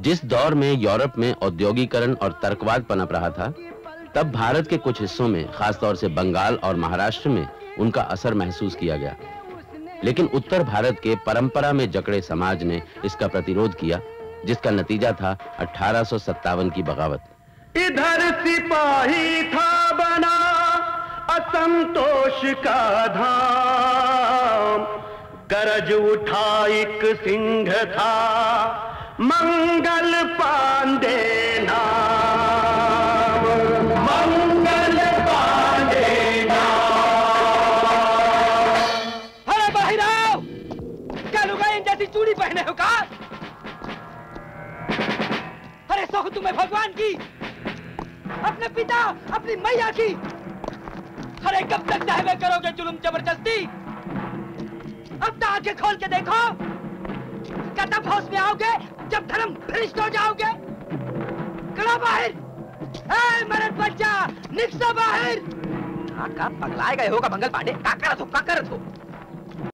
जिस दौर में यूरोप में औद्योगिकरण और तर्कवाद पनप रहा था, तब भारत के कुछ हिस्सों में, खासतौर से बंगाल और महाराष्ट्र में, उनका असर महसूस किया गया। लेकिन उत्तर भारत के परंपरा में जकड़े समाज ने इसका प्रतिरोध किया, जिसका नतीजा था अठारह सौ सत्तावन की बगावत। इधर सिपाही था बना असंतोष का धाम। गरज उठा एक सिंह था मंगल पांडे नाम। मंगल पांडे अरे बाहर क्या लुगाई जैसी चूड़ी पहने हो का अरे सौख तुम्हें भगवान की अपने पिता अपनी मैया की अरे कब तक चाहे करोगे जुलुम ज़बरदस्ती अब तो आँखें खोल के देखो कदम होश में आओगे, जब धर्म भ्रष्ट हो जाओगे। कड़ा बाहर। मरद बच्चा, निक्सा बाहर। का पगलाए गए होगा मंगल पांडे? का करत हो का करत हो